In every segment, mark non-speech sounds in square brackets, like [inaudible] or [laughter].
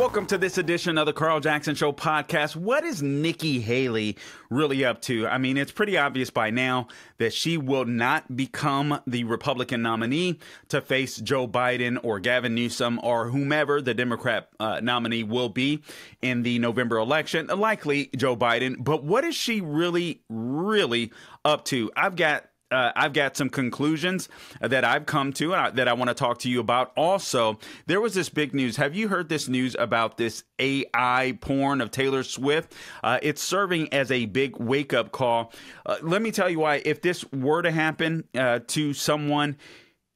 Welcome to this edition of the Carl Jackson Show podcast. What is Nikki Haley really up to? I mean, it's pretty obvious by now that she will not become the Republican nominee to face Joe Biden or Gavin Newsom or whomever the Democrat uh, nominee will be in the November election. Likely Joe Biden. But what is she really, really up to? I've got uh, I've got some conclusions that I've come to and I, that I want to talk to you about. Also, there was this big news. Have you heard this news about this AI porn of Taylor Swift? Uh, it's serving as a big wake up call. Uh, let me tell you why. If this were to happen uh, to someone,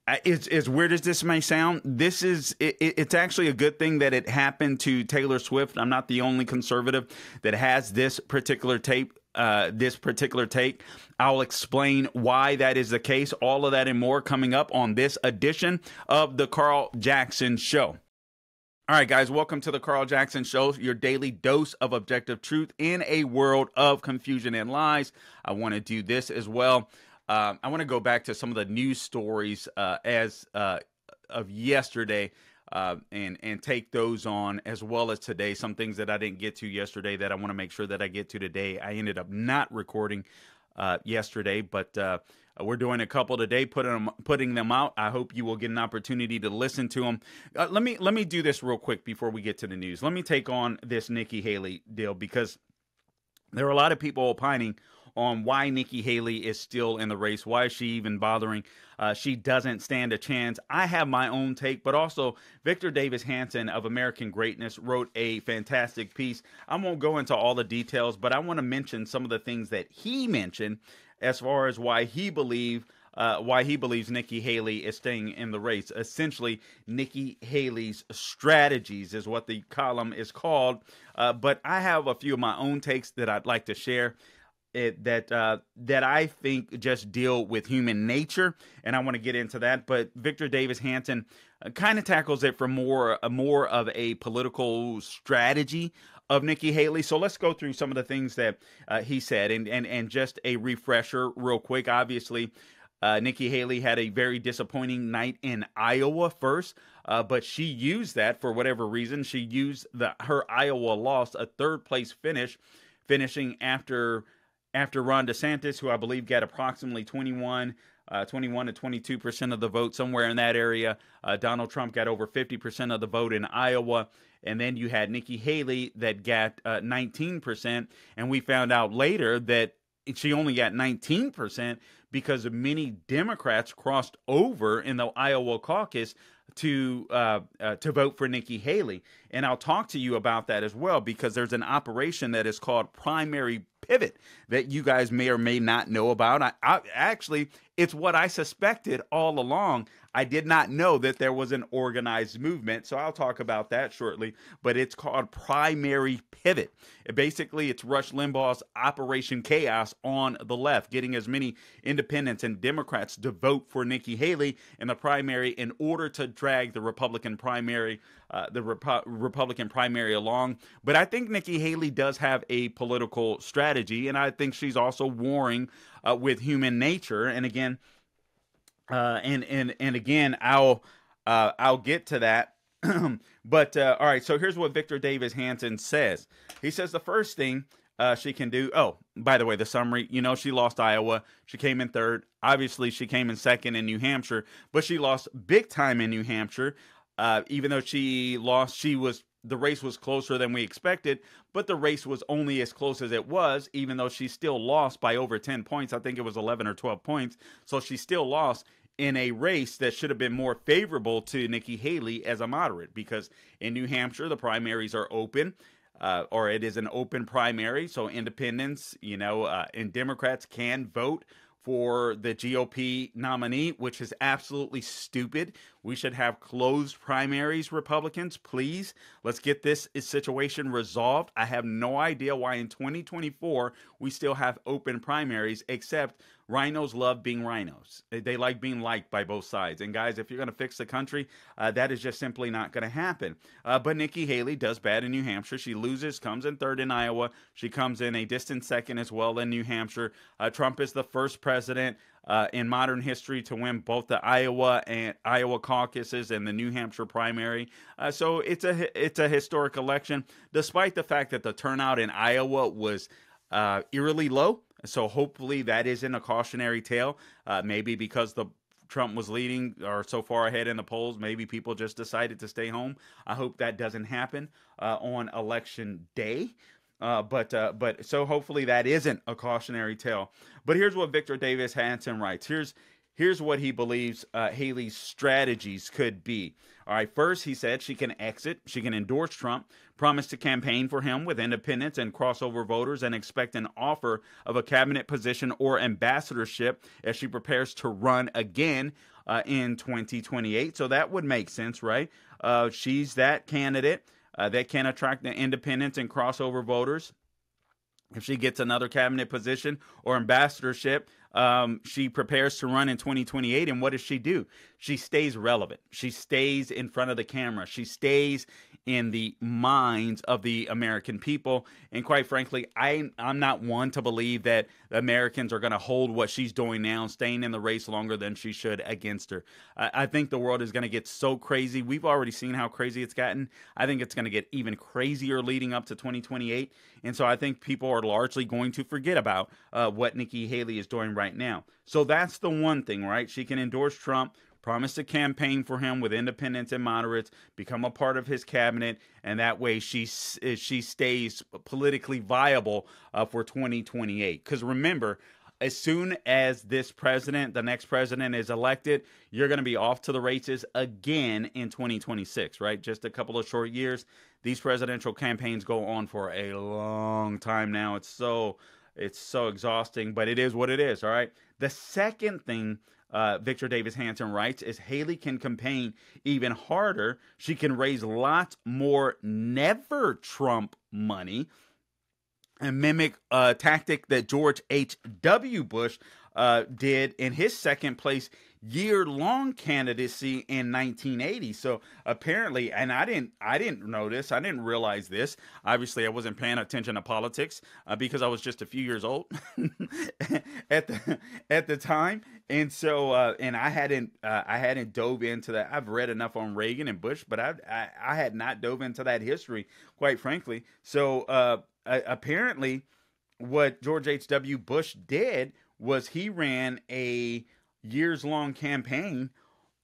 as, as weird as this may sound, this is it, it's actually a good thing that it happened to Taylor Swift. I'm not the only conservative that has this particular tape uh, this particular take. I'll explain why that is the case. All of that and more coming up on this edition of the Carl Jackson Show. All right, guys, welcome to the Carl Jackson Show, your daily dose of objective truth in a world of confusion and lies. I want to do this as well. Um, I want to go back to some of the news stories uh, as uh, of yesterday uh, and and take those on as well as today. Some things that I didn't get to yesterday that I want to make sure that I get to today. I ended up not recording uh, yesterday, but uh, we're doing a couple today, putting them putting them out. I hope you will get an opportunity to listen to them. Uh, let me let me do this real quick before we get to the news. Let me take on this Nikki Haley deal because there are a lot of people opining on why Nikki Haley is still in the race. Why is she even bothering? Uh, she doesn't stand a chance. I have my own take, but also Victor Davis Hanson of American Greatness wrote a fantastic piece. I won't go into all the details, but I want to mention some of the things that he mentioned as far as why he believe uh, why he believes Nikki Haley is staying in the race. Essentially, Nikki Haley's strategies is what the column is called. Uh, but I have a few of my own takes that I'd like to share it, that uh, that I think just deal with human nature, and I want to get into that. But Victor Davis Hanson uh, kind of tackles it from more uh, more of a political strategy of Nikki Haley. So let's go through some of the things that uh, he said, and and and just a refresher, real quick. Obviously. Uh, Nikki Haley had a very disappointing night in Iowa first, uh, but she used that for whatever reason. She used the her Iowa loss, a third place finish, finishing after after Ron DeSantis, who I believe got approximately 21, uh, 21 to 22 percent of the vote, somewhere in that area. Uh, Donald Trump got over 50 percent of the vote in Iowa, and then you had Nikki Haley that got uh, 19 percent, and we found out later that she only got 19 percent because of many Democrats crossed over in the Iowa caucus to uh, uh, to vote for Nikki Haley, and I'll talk to you about that as well because there's an operation that is called primary pivot that you guys may or may not know about. I, I, actually, it's what I suspected all along. I did not know that there was an organized movement, so I'll talk about that shortly. But it's called Primary Pivot. It basically, it's Rush Limbaugh's Operation Chaos on the left, getting as many independents and Democrats to vote for Nikki Haley in the primary in order to drag the Republican primary, uh, the Repo- Republican primary along. But I think Nikki Haley does have a political strategy, and I think she's also warring uh, with human nature. And again, uh, and and and again, I'll uh, I'll get to that. [clears throat] but uh, all right, so here's what Victor Davis Hanson says. He says the first thing uh, she can do. Oh, by the way, the summary. You know, she lost Iowa. She came in third. Obviously, she came in second in New Hampshire, but she lost big time in New Hampshire. Uh, even though she lost, she was the race was closer than we expected, but the race was only as close as it was, even though she still lost by over 10 points. I think it was 11 or 12 points. So she still lost in a race that should have been more favorable to Nikki Haley as a moderate because in New Hampshire, the primaries are open. Uh, or it is an open primary, so independents, you know, uh, and Democrats can vote for the GOP nominee, which is absolutely stupid. We should have closed primaries, Republicans. Please, let's get this situation resolved. I have no idea why in 2024 we still have open primaries, except RINOs love being RINOs. They like being liked by both sides. And guys, if you're going to fix the country, uh, that is just simply not going to happen. Uh, but Nikki Haley does bad in New Hampshire. She loses, comes in third in Iowa. She comes in a distant second as well in New Hampshire. Uh, Trump is the first president uh, in modern history to win both the Iowa and Iowa caucuses and the New Hampshire primary. Uh, so it's a it's a historic election, despite the fact that the turnout in Iowa was uh, eerily low. So hopefully that isn't a cautionary tale. Uh, maybe because the Trump was leading or so far ahead in the polls, maybe people just decided to stay home. I hope that doesn't happen uh, on election day. Uh, but uh, but so hopefully that isn't a cautionary tale. But here's what Victor Davis Hanson writes. Here's here's what he believes uh, Haley's strategies could be. All right, first he said she can exit, she can endorse Trump, promise to campaign for him with independents and crossover voters, and expect an offer of a cabinet position or ambassadorship as she prepares to run again uh, in 2028. So that would make sense, right? Uh, she's that candidate uh, that can attract the independents and crossover voters. If she gets another cabinet position or ambassadorship, um, she prepares to run in 2028. And what does she do? She stays relevant. She stays in front of the camera. She stays in the minds of the American people. And quite frankly, I, I'm not one to believe that Americans are going to hold what she's doing now, staying in the race longer than she should against her. I, I think the world is going to get so crazy. We've already seen how crazy it's gotten. I think it's going to get even crazier leading up to 2028. And so I think people are largely going to forget about uh, what Nikki Haley is doing right now. So that's the one thing, right? She can endorse Trump promised to campaign for him with independents and moderates, become a part of his cabinet, and that way she she stays politically viable uh, for 2028. Because remember, as soon as this president, the next president, is elected, you're going to be off to the races again in 2026, right? Just a couple of short years. These presidential campaigns go on for a long time now. It's so it's so exhausting, but it is what it is. All right. The second thing uh, Victor Davis Hanson writes, is Haley can campaign even harder. She can raise lots more never Trump money and mimic a tactic that George H.W. Bush uh, did in his second place year long candidacy in 1980. So apparently, and I didn't, I didn't this. I didn't realize this. Obviously, I wasn't paying attention to politics uh, because I was just a few years old [laughs] at the at the time, and so uh, and I hadn't, uh, I hadn't dove into that. I've read enough on Reagan and Bush, but I, I, I had not dove into that history, quite frankly. So uh, apparently, what George H. W. Bush did was he ran a years long campaign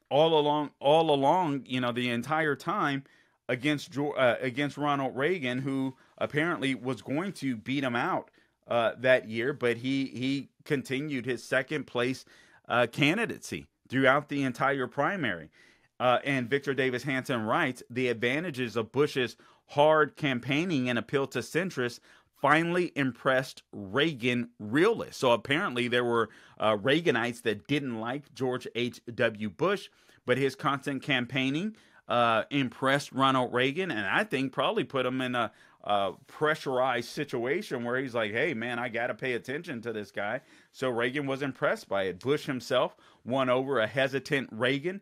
all along all along you know the entire time against uh, against Ronald Reagan who apparently was going to beat him out uh, that year but he he continued his second place uh, candidacy throughout the entire primary. Uh, and Victor Davis Hanson writes the advantages of Bush's hard campaigning and appeal to centrists finally impressed Reagan realists. So apparently there were uh, Reaganites that didn't like George H.W. Bush, but his constant campaigning uh, impressed Ronald Reagan, and I think probably put him in a, a pressurized situation where he's like, hey, man, I got to pay attention to this guy. So Reagan was impressed by it. Bush himself won over a hesitant Reagan.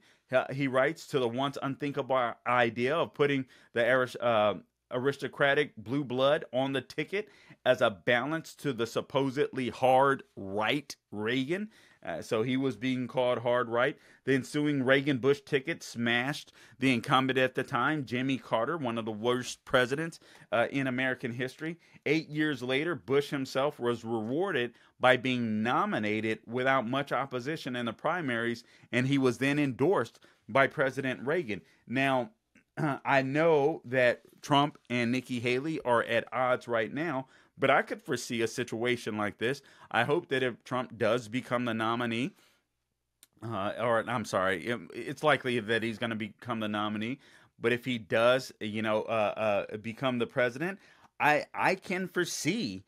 He writes to the once unthinkable idea of putting the uh, aristocratic blue blood on the ticket as a balance to the supposedly hard right Reagan. Uh, so he was being called hard right. The ensuing Reagan Bush ticket smashed the incumbent at the time, Jimmy Carter, one of the worst presidents uh, in American history. Eight years later, Bush himself was rewarded by being nominated without much opposition in the primaries, and he was then endorsed by President Reagan. Now, [clears throat] I know that Trump and Nikki Haley are at odds right now, but I could foresee a situation like this. I hope that if Trump does become the nominee, uh, or I'm sorry, it, it's likely that he's going to become the nominee. But if he does, you know, uh, uh, become the president, I I can foresee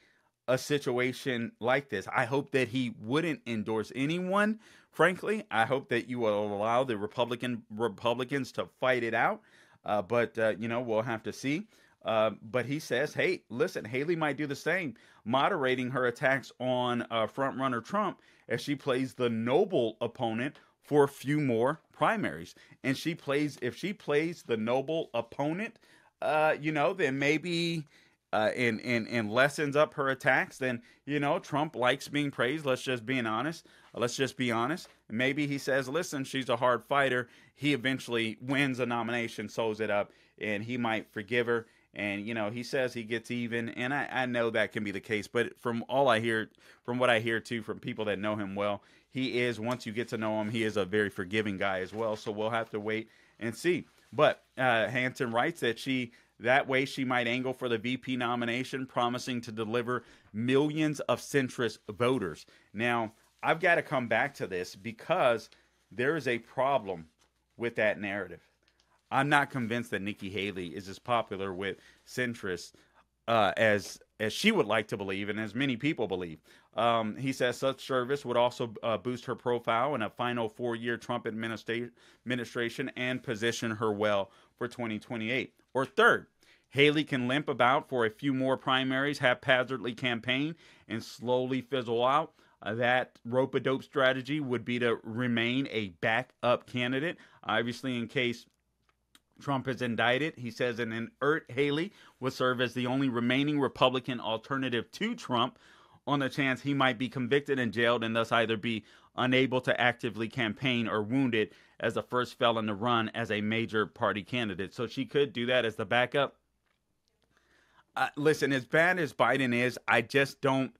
a situation like this. I hope that he wouldn't endorse anyone. Frankly, I hope that you will allow the Republican Republicans to fight it out. Uh, but, uh, you know, we'll have to see. Uh, but he says, hey, listen, Haley might do the same, moderating her attacks on uh, frontrunner Trump as she plays the noble opponent for a few more primaries. And she plays, if she plays the noble opponent, uh, you know, then maybe uh, and, and, and lessens up her attacks, then, you know, Trump likes being praised. Let's just be honest. Let's just be honest. Maybe he says, listen, she's a hard fighter. He eventually wins a nomination, sews it up, and he might forgive her. And, you know, he says he gets even. And I, I know that can be the case. But from all I hear, from what I hear too, from people that know him well, he is, once you get to know him, he is a very forgiving guy as well. So we'll have to wait and see. But uh, Hanson writes that she that way, she might angle for the VP nomination, promising to deliver millions of centrist voters. Now, I've got to come back to this because there is a problem with that narrative. I'm not convinced that Nikki Haley is as popular with centrists uh, as as she would like to believe, and as many people believe. Um, he says such service would also uh, boost her profile in a final four-year Trump administra- administration and position her well for 2028. Or third, Haley can limp about for a few more primaries, haphazardly campaign, and slowly fizzle out. Uh, that rope a dope strategy would be to remain a backup candidate. Obviously, in case Trump is indicted, he says an inert Haley would serve as the only remaining Republican alternative to Trump on the chance he might be convicted and jailed and thus either be unable to actively campaign or wounded as the first felon to run as a major party candidate. So she could do that as the backup. Uh, listen, as bad as Biden is, I just don't.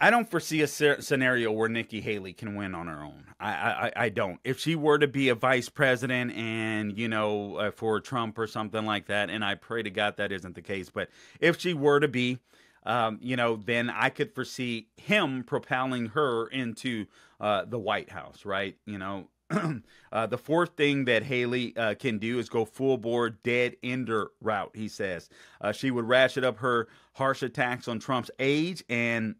I don't foresee a scenario where Nikki Haley can win on her own. I, I, I don't. If she were to be a vice president and, you know, uh, for Trump or something like that, and I pray to God that isn't the case, but if she were to be, um, you know, then I could foresee him propelling her into uh, the White House, right? You know, [clears throat] uh, the fourth thing that Haley uh, can do is go full board dead ender route, he says. Uh, she would ratchet up her harsh attacks on Trump's age and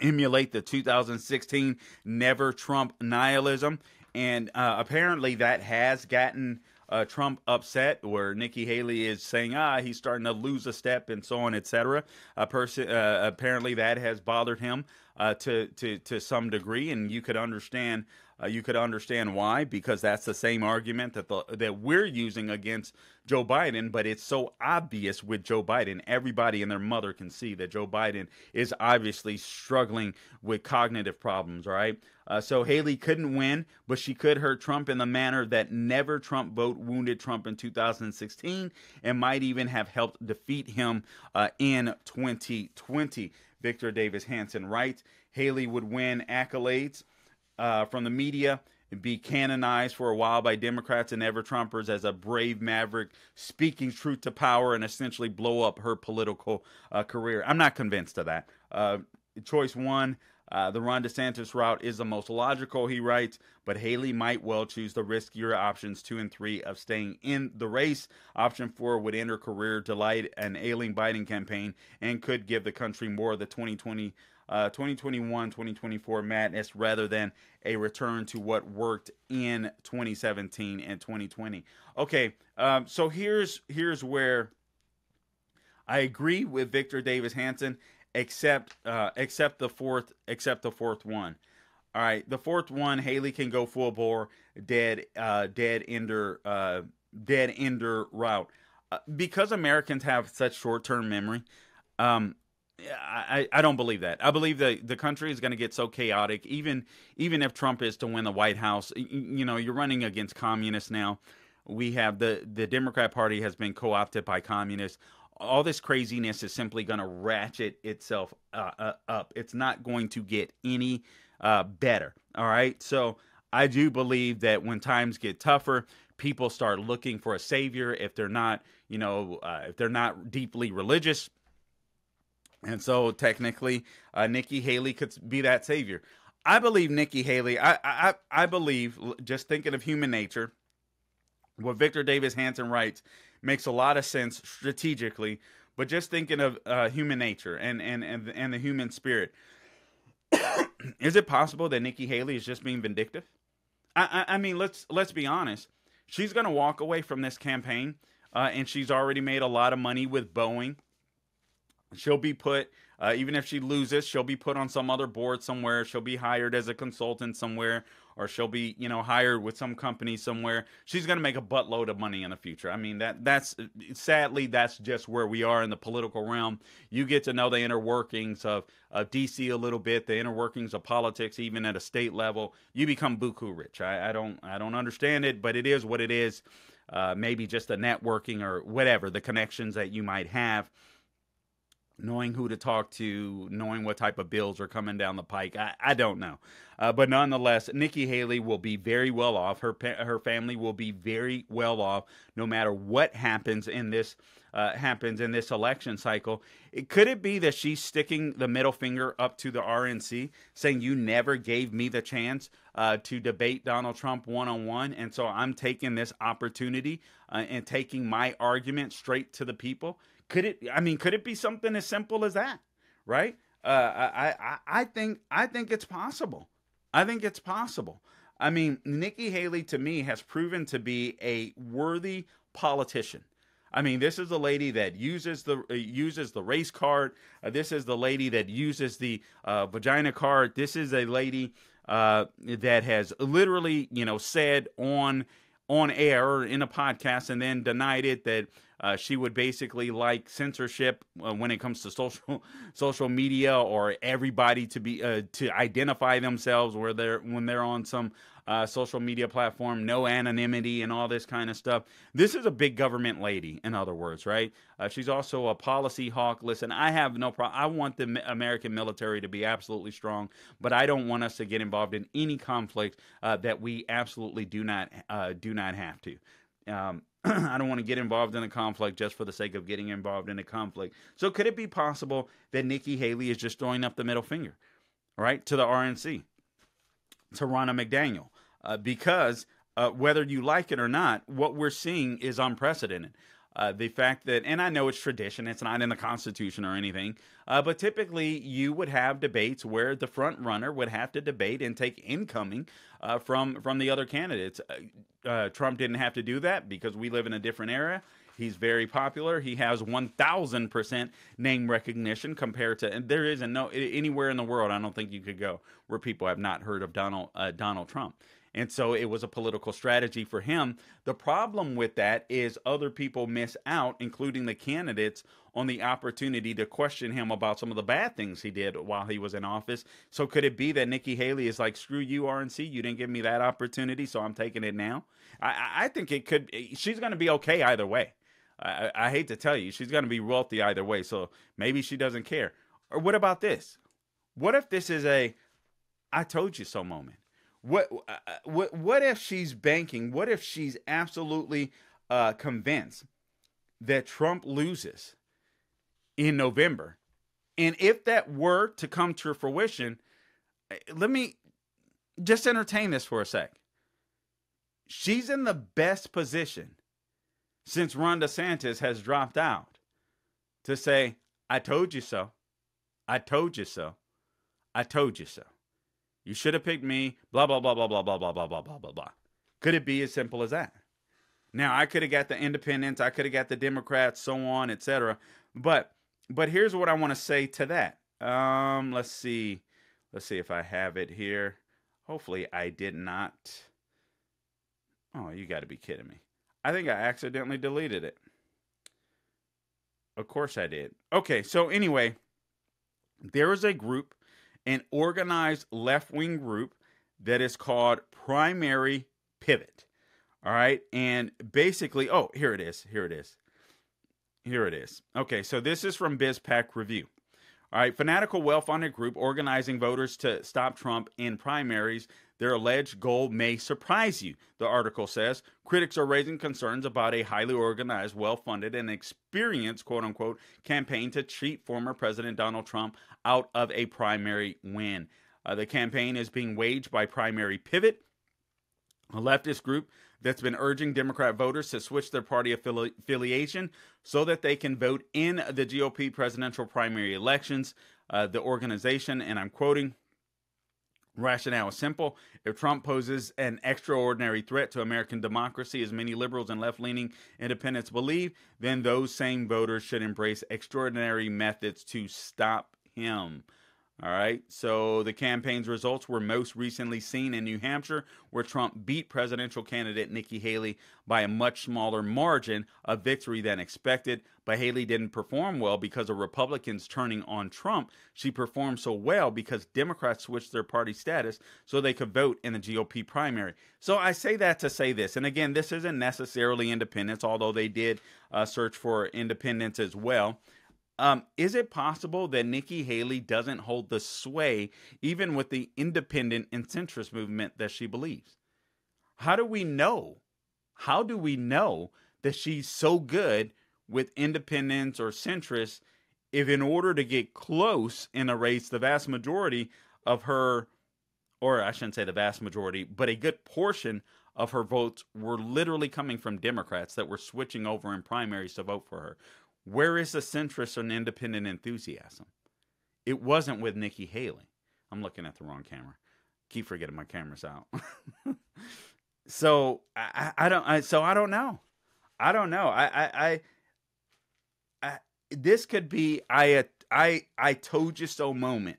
emulate the 2016 never Trump nihilism. And uh, apparently that has gotten uh, Trump upset, where Nikki Haley is saying, ah, he's starting to lose a step and so on, etc. A person uh, apparently that has bothered him uh, to to to some degree, and you could understand uh, you could understand why, because that's the same argument that the, that we're using against Joe Biden. But it's so obvious with Joe Biden, everybody and their mother can see that Joe Biden is obviously struggling with cognitive problems. Right. Uh, so Haley couldn't win, but she could hurt Trump in the manner that never Trump vote wounded Trump in 2016, and might even have helped defeat him uh, in 2020. Victor Davis Hanson writes Haley would win accolades uh, from the media be canonized for a while by Democrats and ever Trumpers as a brave maverick speaking truth to power and essentially blow up her political uh, career. I'm not convinced of that. Uh, choice one, uh, the Ron DeSantis route is the most logical, he writes, but Haley might well choose the riskier options two and three of staying in the race. Option four would end her career, delight an ailing Biden campaign, and could give the country more of the 2020 uh, 2021 2024 madness rather than a return to what worked in 2017 and 2020 okay um, so here's here's where i agree with victor davis hanson except uh, except the fourth except the fourth one. All right the fourth one haley can go full bore dead uh, dead ender uh, dead ender route. Uh, because americans have such short-term memory um, I, I don't believe that. I believe that the country is going to get so chaotic, even even if Trump is to win the White House. You know, you're running against communists now. We have the the Democrat Party has been co opted by communists. All this craziness is simply going to ratchet itself uh, uh, up. It's not going to get any uh, better. All right. So I do believe that when times get tougher, people start looking for a savior. If they're not, you know, uh, if they're not deeply religious and so technically, uh, Nikki Haley could be that savior. I believe Nikki Haley. I, I I believe just thinking of human nature, what Victor Davis Hanson writes makes a lot of sense strategically. But just thinking of uh, human nature and and and and the human spirit, [coughs] is it possible that Nikki Haley is just being vindictive? I I, I mean, let's let's be honest. She's going to walk away from this campaign, uh, and she's already made a lot of money with Boeing she'll be put uh, even if she loses she'll be put on some other board somewhere she'll be hired as a consultant somewhere or she'll be, you know, hired with some company somewhere. She's going to make a buttload of money in the future. I mean, that that's sadly that's just where we are in the political realm. You get to know the inner workings of of DC a little bit, the inner workings of politics, even at a state level. You become buku rich. I, I don't I don't understand it, but it is what it is. Uh, maybe just the networking or whatever the connections that you might have knowing who to talk to, knowing what type of bills are coming down the pike. I, I don't know. Uh, but nonetheless, Nikki Haley will be very well off. Her her family will be very well off, no matter what happens in this uh, happens in this election cycle. It, could it be that she's sticking the middle finger up to the RNC, saying you never gave me the chance uh, to debate Donald Trump one on one, and so I'm taking this opportunity uh, and taking my argument straight to the people? Could it? I mean, could it be something as simple as that? Right? Uh, I, I I think I think it's possible. I think it's possible. I mean, Nikki Haley to me has proven to be a worthy politician. I mean, this is the lady that uses the uh, uses the race card. Uh, this is the lady that uses the uh, vagina card. This is a lady uh, that has literally, you know, said on on air or in a podcast and then denied it that uh, she would basically like censorship uh, when it comes to social [laughs] social media or everybody to be to identify themselves where they're when they're on some uh, social media platform, no anonymity and all this kind of stuff. This is a big government lady, in other words, right? Uh, she's also a policy hawk. Listen, I have no problem. I want the American military to be absolutely strong, but I don't want us to get involved in any conflict uh, that we absolutely do not do not have to. Um, [clears throat] I don't want to get involved in a conflict just for the sake of getting involved in a conflict. So could it be possible that Nikki Haley is just throwing up the middle finger, right, to the RNC, to Ronna McDaniel, uh, because uh, whether you like it or not, what we're seeing is unprecedented. Uh, the fact that, and I know it's tradition, it's not in the Constitution or anything, uh, but typically you would have debates where the front runner would have to debate and take incoming uh, from from the other candidates. Uh, uh, Trump didn't have to do that because we live in a different era. He's very popular. He has 1000% name recognition compared to, and there isn't no anywhere in the world I don't think you could go where people have not heard of Donald uh, Donald Trump. And so it was a political strategy for him. The problem with that is other people miss out, including the candidates, on the opportunity to question him about some of the bad things he did while he was in office. So could it be that Nikki Haley is like, screw you, RNC, you didn't give me that opportunity, so I'm taking it now? I, I think it could, eh, she's going to be okay either way. I, I hate to tell you, she's going to be wealthy either way. So maybe she doesn't care. Or what about this? What if this is a I told you so moment? What uh, uh, what what if she's banking? What if she's absolutely uh, convinced that Trump loses in November? And if that were to come to fruition, eh, let me just entertain this for a sec. She's in the best position since Ron DeSantis has dropped out to say, I told you so. I told you so. I told you so. You should have picked me, blah, blah, blah, blah, blah, blah, blah, blah, blah, blah, blah, blah. Could it be as simple as that? Now, I could have got the independents, I could have got the Democrats, so on, etc. But but here's what I want to say to that. Um, let's see. Let's see if I have it here. Hopefully I did not. Oh, you got to be kidding me. I think I accidentally deleted it. Of course I did. Okay, so anyway, there is a group an organized left wing group that is called Primary Pivot. All right. And basically, oh, here it is. Here it is. Here it is. Okay. So this is from BizPac Review. All right. Fanatical, well funded group organizing voters to stop Trump in primaries their alleged goal may surprise you, the article says. Critics are raising concerns about a highly organized, well funded, and experienced, quote unquote, campaign to cheat former President Donald Trump out of a primary win. Uh, the campaign is being waged by Primary Pivot, a leftist group that's been urging Democrat voters to switch their party affili- affiliation so that they can vote in the GOP presidential primary elections. Uh, the organization, and I'm quoting, Rationale is simple. If Trump poses an extraordinary threat to American democracy, as many liberals and left leaning independents believe, then those same voters should embrace extraordinary methods to stop him. All right. So the campaign's results were most recently seen in New Hampshire, where Trump beat presidential candidate Nikki Haley by a much smaller margin of victory than expected. But Haley didn't perform well because of Republicans turning on Trump. She performed so well because Democrats switched their party status so they could vote in the GOP primary. So I say that to say this. And again, this isn't necessarily independence, although they did uh, search for independence as well. Um, is it possible that Nikki Haley doesn't hold the sway even with the independent and centrist movement that she believes? How do we know? How do we know that she's so good with independents or centrists if, in order to get close in a race, the vast majority of her, or I shouldn't say the vast majority, but a good portion of her votes were literally coming from Democrats that were switching over in primaries to vote for her? Where is the centrist and independent enthusiasm? It wasn't with Nikki Haley. I'm looking at the wrong camera. Keep forgetting my camera's out. [laughs] so I, I don't. I, so I don't know. I don't know. I, I, I, I this could be I, I, I told you so moment.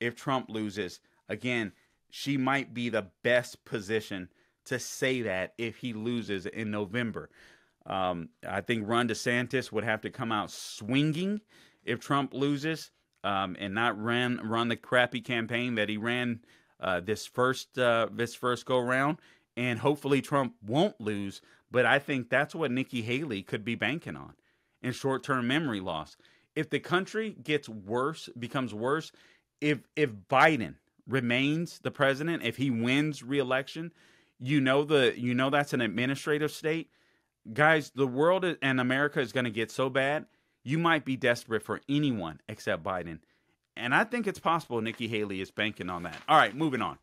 If Trump loses again, she might be the best position to say that if he loses in November. Um, I think Ron DeSantis would have to come out swinging if Trump loses um, and not run run the crappy campaign that he ran uh, this first uh, this first go round. And hopefully Trump won't lose. But I think that's what Nikki Haley could be banking on in short term memory loss. If the country gets worse, becomes worse, if if Biden remains the president, if he wins reelection, you know the you know that's an administrative state guys, the world and America is going to get so bad, you might be desperate for anyone except Biden. And I think it's possible Nikki Haley is banking on that. All right, moving on.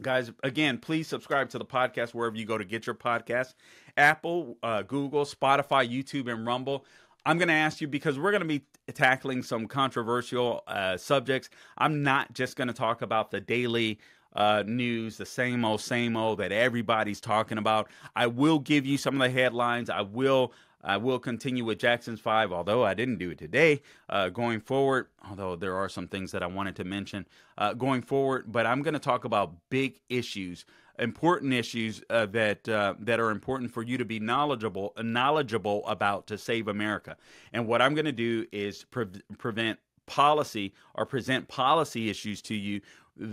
Guys, again, please subscribe to the podcast wherever you go to get your podcast Apple, uh, Google, Spotify, YouTube, and Rumble. I'm going to ask you because we're going to be tackling some controversial uh, subjects. I'm not just going to talk about the daily uh, news, the same old, same old that everybody's talking about. I will give you some of the headlines. I will. I will continue with Jackson's Five, although I didn't do it today. Uh, going forward, although there are some things that I wanted to mention uh, going forward, but I'm going to talk about big issues, important issues uh, that uh, that are important for you to be knowledgeable knowledgeable about to save America. And what I'm going to do is pre- prevent policy or present policy issues to you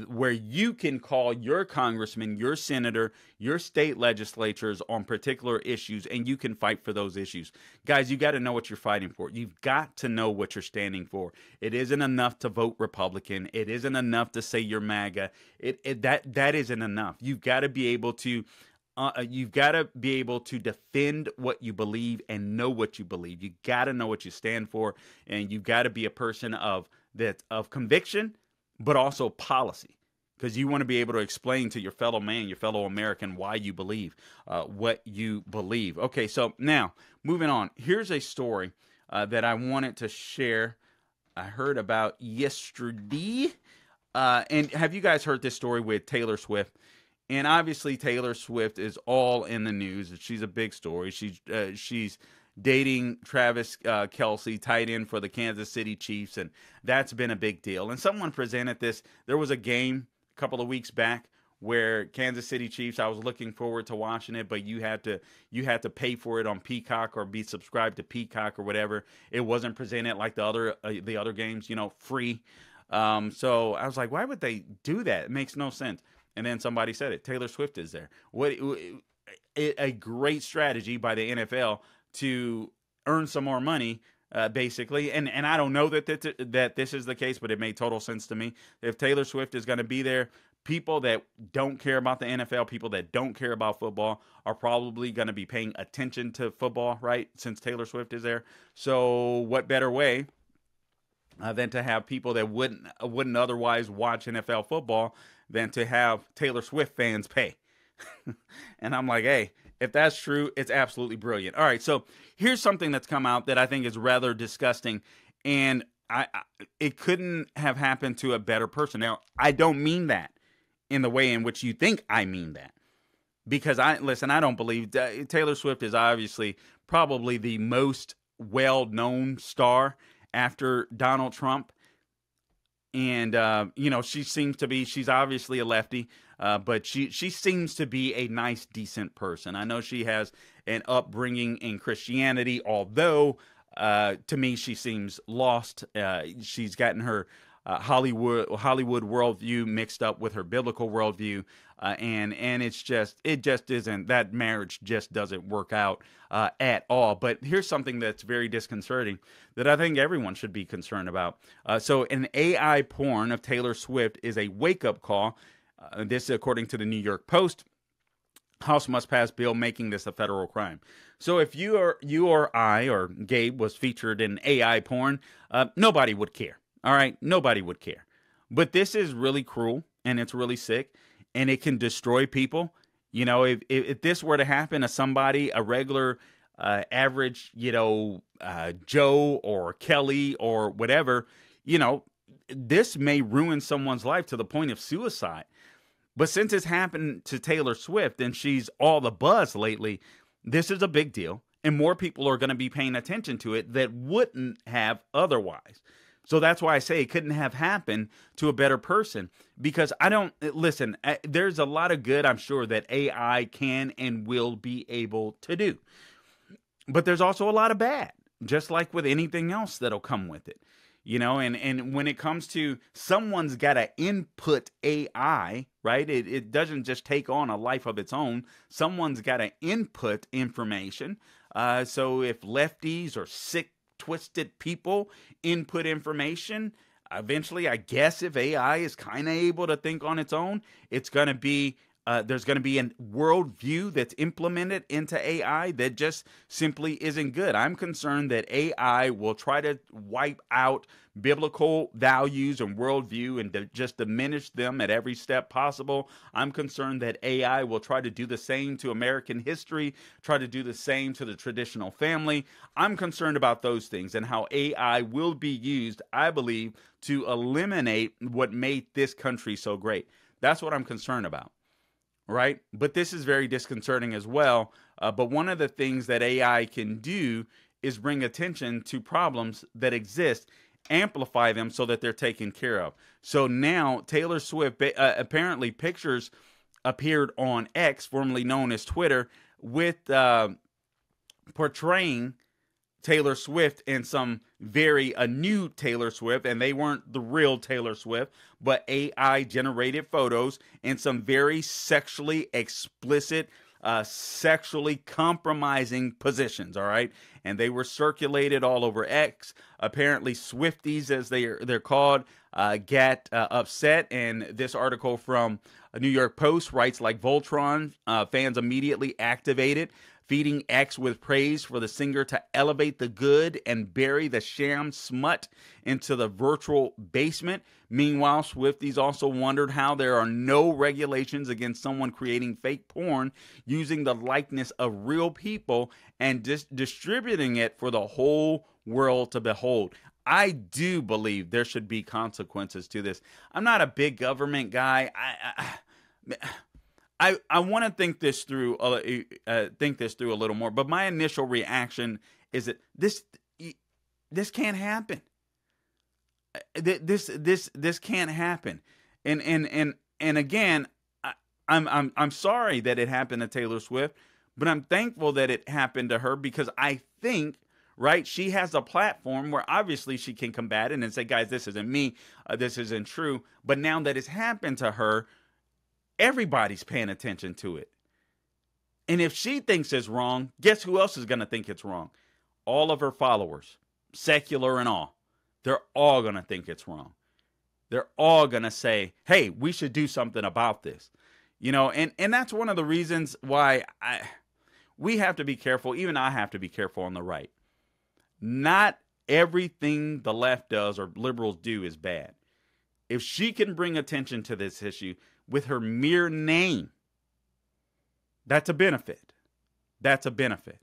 where you can call your congressman, your senator, your state legislatures on particular issues and you can fight for those issues. Guys, you got to know what you're fighting for. You've got to know what you're standing for. It isn't enough to vote Republican. It isn't enough to say you're MAGA. It, it that that isn't enough. You've got to be able to uh, uh you've got to be able to defend what you believe and know what you believe. You got to know what you stand for, and you've got to be a person of that of conviction but also policy because you want to be able to explain to your fellow man, your fellow American, why you believe uh, what you believe. Okay, so now moving on. Here's a story uh, that I wanted to share. I heard about yesterday. Uh, and have you guys heard this story with Taylor Swift? And obviously, Taylor Swift is all in the news. She's a big story. She's uh, she's dating Travis uh, Kelce, tight end for the Kansas City Chiefs, and that's been a big deal. And someone presented this. There was a game a couple of weeks back where Kansas City Chiefs. I was looking forward to watching it, but you had to you had to pay for it on Peacock or be subscribed to Peacock or whatever. It wasn't presented like the other uh, the other games, you know, free. Um, so I was like, why would they do that? It makes no sense. And then somebody said it. Taylor Swift is there. What it, a great strategy by the NFL to earn some more money uh, basically. And and I don't know that that that this is the case, but it made total sense to me. If Taylor Swift is going to be there, people that don't care about the NFL, people that don't care about football, are probably going to be paying attention to football, right? Since Taylor Swift is there. So what better way? Uh, than to have people that wouldn't wouldn't otherwise watch NFL football than to have Taylor Swift fans pay. [laughs] and I'm like, hey, if that's true, it's absolutely brilliant. All right, so here's something that's come out that I think is rather disgusting, and I, I it couldn't have happened to a better person. Now, I don't mean that in the way in which you think I mean that, because I listen. I don't believe uh, Taylor Swift is obviously probably the most well-known star after Donald Trump. and uh, you know she seems to be she's obviously a lefty uh, but she she seems to be a nice decent person i know she has an upbringing in christianity although uh, to me she seems lost uh, she's gotten her uh, Hollywood Hollywood worldview mixed up with her biblical worldview, uh, and and it's just it just isn't that marriage just doesn't work out uh, at all. But here's something that's very disconcerting that I think everyone should be concerned about. So an AI porn of Taylor Swift is a wake up call. Uh, this according to the New York Post. House must pass bill making this a federal crime. So if you or you or I or Gabe was featured in AI porn, uh, nobody would care. All right, nobody would care. But this is really cruel and it's really sick and it can destroy people. You know, if if, if this were to happen to somebody, a regular uh, average, you know, uh, Joe or Kelly or whatever, you know, this may ruin someone's life to the point of suicide. But since it's happened to Taylor Swift and she's all the buzz lately, this is a big deal. And more people are going to be paying attention to it that wouldn't have otherwise. So that's why I say it couldn't have happened to a better person because I don't listen. Uh, there's a lot of good I'm sure that AI can and will be able to do, but there's also a lot of bad, just like with anything else that'll come with it. You know, and and when it comes to someone's got to input AI, right? It it doesn't just take on a life of its own. Someone's got to input information. Uh, so if lefties or sick twisted people input information. Eventually, I guess if AI is kind of able to think on its own, it's going to be uh, there's going to be a worldview that's implemented into AI that just simply isn't good. I'm concerned that AI will try to wipe out biblical values and worldview and just diminish them at every step possible. I'm concerned that AI will try to do the same to American history, try to do the same to the traditional family. I'm concerned about those things and how AI will be used, I believe, to eliminate what made this country so great. That's what I'm concerned about right? But this is very disconcerting as well. Uh, but one of the things that AI can do is bring attention to problems that exist, amplify them so that they're taken care of. So now Taylor Swift, uh, apparently, pictures appeared on X, formerly known as Twitter, with uh, portraying Taylor Swift and some very a new Taylor Swift, and they weren't the real Taylor Swift, but AI generated photos and some very sexually explicit, uh, sexually compromising positions. All right, and they were circulated all over X. Apparently, Swifties, as they are they're called, uh, get uh, upset. And this article from New York Post writes like Voltron uh, fans immediately activated feeding X with praise for the singer to elevate the good and bury the sham smut into the virtual basement. Meanwhile, Swifties also wondered how there are no regulations against someone creating fake porn using the likeness of real people and dis- distributing it for the whole world to behold. I do believe there should be consequences to this. I'm not a big government guy. I, I I, I I want to think this through uh, think this through a little more, but my initial reaction is that this this can't happen. Uh, this this this can't happen, and and and and again, I, I'm I'm I'm sorry that it happened to Taylor Swift, but I'm thankful that it happened to her because I think right? She has a platform where obviously she can combat it and say, guys, this isn't me. Uh, this isn't true. But now that it's happened to her, everybody's paying attention to it. And if she thinks it's wrong, guess who else is going to think it's wrong? All of her followers, secular and all. They're all going to think it's wrong. They're all going to say, "Hey, we should do something about this." You know, and and that's one of the reasons why I we have to be careful, even I have to be careful on the right. Not everything the left does or liberals do is bad. If she can bring attention to this issue, with her mere name. That's a benefit. That's a benefit.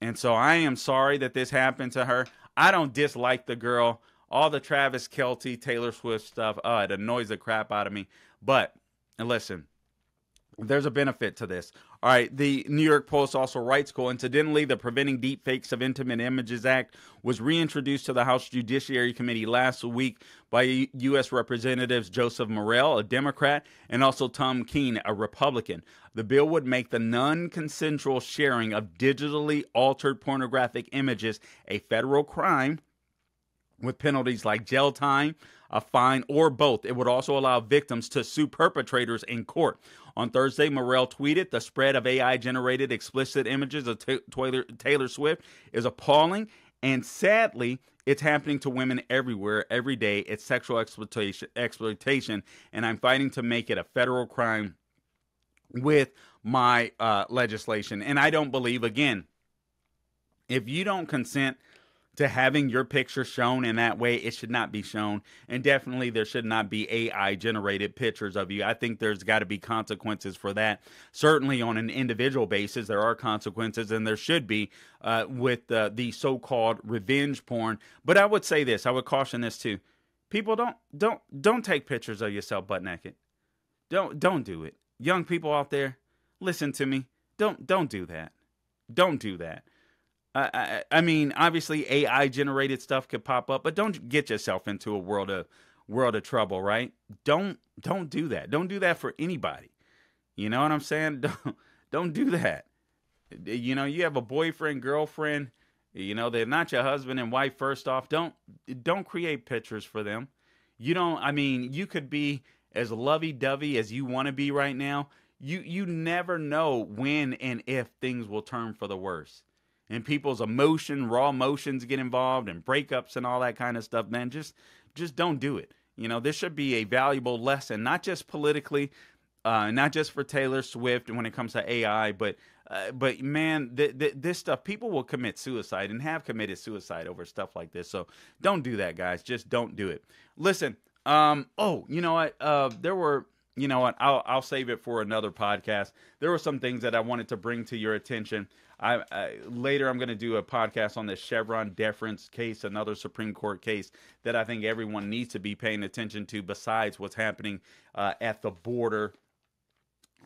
And so I am sorry that this happened to her. I don't dislike the girl. All the Travis Kelce, Taylor Swift stuff, uh, it annoys the crap out of me. But and listen, there's a benefit to this. All right, the New York Post also writes, coincidentally, the Preventing Deepfakes of Intimate Images Act was reintroduced to the House Judiciary Committee last week by U.S. Representatives Joseph Morelle, a Democrat, and also Tom Kean, a Republican. The bill would make the non consensual sharing of digitally altered pornographic images a federal crime with penalties like jail time, a fine, or both. It would also allow victims to sue perpetrators in court. On Thursday, Morelle tweeted the spread of AI generated explicit images of Taylor, Taylor Swift is appalling, and sadly, it's happening to women everywhere, every day. It's sexual exploitation, exploitation, and I'm fighting to make it a federal crime with my uh, legislation. And I don't believe, again, if you don't consent to having your picture shown in that way, it should not be shown. And definitely, there should not be AI generated pictures of you. I think there's got to be consequences for that. Certainly, on an individual basis, there are consequences, and there should be uh, with uh, the so called revenge porn. But I would say this I would caution this too. People don't don't don't take pictures of yourself butt naked. Don't don't do it. Young people out there, listen to me. Don't don't do that. Don't do that. I, I mean, obviously AI generated stuff could pop up, but don't get yourself into a world of world of trouble, right? Don't don't do that. Don't do that for anybody. You know what I'm saying? [laughs] Don't don't do that. You know, you have a boyfriend, girlfriend, you know, they're not your husband and wife first off. Don't don't create pictures for them. You don't I mean, you could be as lovey-dovey as you want to be right now. You you never know when and if things will turn for the worse and people's emotion, raw emotions get involved and breakups and all that kind of stuff, man, just just don't do it. You know, this should be a valuable lesson, not just politically, uh, not just for Taylor Swift when it comes to AI, but uh, but man, th- th- this stuff people will commit suicide and have committed suicide over stuff like this. So don't do that, guys. Just don't do it. Listen. Um. Oh, you know what? Uh, there were you know what? I'll I'll save it for another podcast. There were some things that I wanted to bring to your attention. I, I later I'm going to do a podcast on the Chevron deference case, another Supreme Court case that I think everyone needs to be paying attention to. Besides what's happening uh, at the border,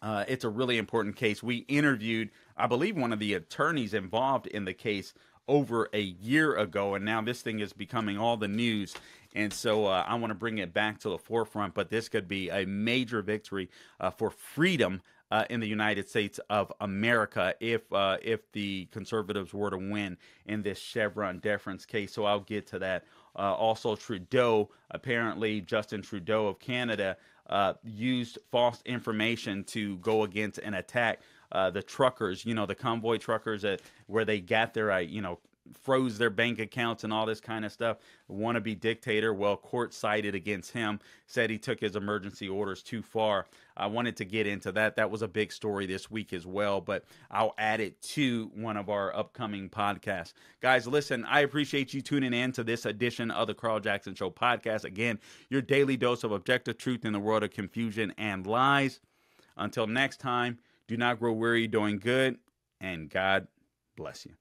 uh, it's a really important case. We interviewed, I believe, one of the attorneys involved in the case over a year ago, and now this thing is becoming all the news. And so uh, I want to bring it back to the forefront, but this could be a major victory uh, for freedom uh, in the United States of America if uh, if the conservatives were to win in this Chevron deference case. So I'll get to that. Uh, also, Trudeau, apparently Justin Trudeau of Canada, uh, used false information to go against and attack uh, the truckers, you know, the convoy truckers that where they got their, uh, you know, froze their bank accounts and all this kind of stuff. Wannabe dictator. Well, court sided against him, said he took his emergency orders too far. I wanted to get into that. That was a big story this week as well, but I'll add it to one of our upcoming podcasts. Guys, listen, I appreciate you tuning in to this edition of the Carl Jackson Show podcast. Again, your daily dose of objective truth in the world of confusion and lies. Until next time, do not grow weary doing good, and God bless you.